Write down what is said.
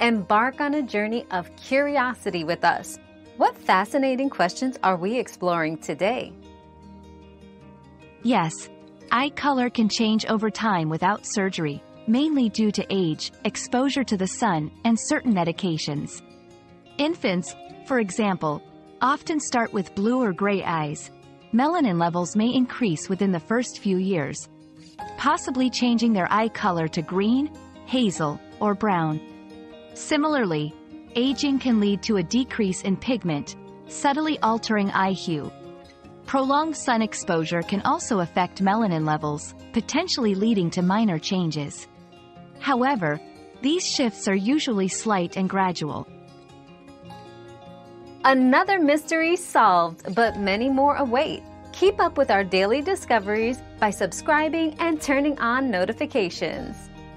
Embark on a journey of curiosity with us. What fascinating questions are we exploring today? Yes, eye color can change over time without surgery, mainly due to age, exposure to the sun, and certain medications. Infants, for example, often start with blue or gray eyes. Melanin levels may increase within the first few years, possibly changing their eye color to green, hazel, or brown. Similarly, aging can lead to a decrease in pigment, subtly altering eye hue. Prolonged sun exposure can also affect melanin levels, potentially leading to minor changes. However, these shifts are usually slight and gradual. Another mystery solved, but many more await. Keep up with our daily discoveries by subscribing and turning on notifications.